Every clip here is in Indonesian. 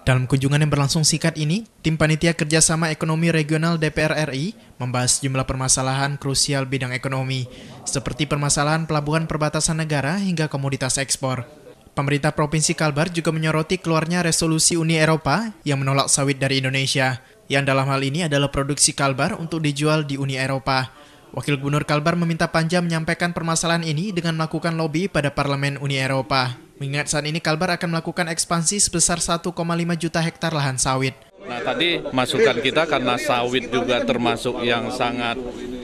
Dalam kunjungan yang berlangsung sikat ini, tim panitia kerjasama ekonomi regional DPR RI membahas jumlah permasalahan krusial bidang ekonomi, seperti permasalahan pelabuhan perbatasan negara hingga komoditas ekspor. Pemerintah Provinsi Kalbar juga menyoroti keluarnya resolusi Uni Eropa yang menolak sawit dari Indonesia, yang dalam hal ini adalah produksi Kalbar untuk dijual di Uni Eropa. Wakil Gubernur Kalbar meminta Panja menyampaikan permasalahan ini dengan melakukan lobby pada Parlemen Uni Eropa. Mengingat saat ini Kalbar akan melakukan ekspansi sebesar 1,5 juta hektar lahan sawit. Nah tadi masukan kita karena sawit juga termasuk yang sangat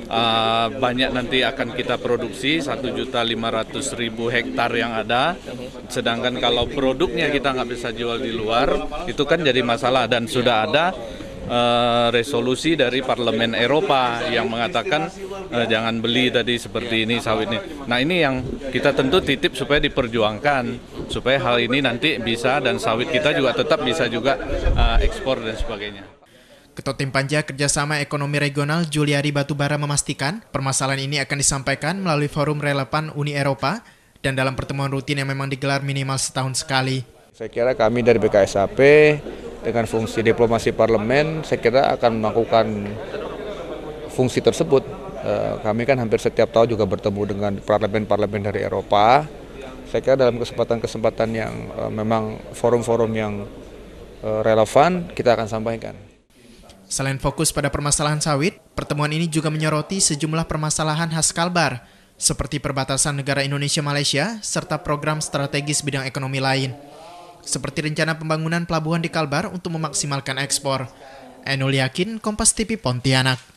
uh, banyak nanti akan kita produksi 1.500.000 hektar yang ada. Sedangkan kalau produknya kita nggak bisa jual di luar, itu kan jadi masalah dan sudah ada uh, resolusi dari Parlemen Eropa yang mengatakan uh, jangan beli tadi seperti ini sawit ini. Nah ini yang kita tentu titip supaya diperjuangkan supaya hal ini nanti bisa dan sawit kita juga tetap bisa juga uh, ekspor dan sebagainya. Ketua Tim Panja Kerjasama Ekonomi Regional Juliari Batubara memastikan permasalahan ini akan disampaikan melalui forum relevan Uni Eropa dan dalam pertemuan rutin yang memang digelar minimal setahun sekali. Saya kira kami dari BKSAP dengan fungsi diplomasi parlemen saya kira akan melakukan fungsi tersebut. Eh, kami kan hampir setiap tahun juga bertemu dengan parlemen-parlemen dari Eropa. Saya kira dalam kesempatan-kesempatan yang eh, memang forum-forum yang eh, relevan kita akan sampaikan. Selain fokus pada permasalahan sawit, pertemuan ini juga menyoroti sejumlah permasalahan khas Kalbar, seperti perbatasan negara Indonesia-Malaysia, serta program strategis bidang ekonomi lain seperti rencana pembangunan pelabuhan di Kalbar untuk memaksimalkan ekspor. Enul Yakin, Kompas TV Pontianak.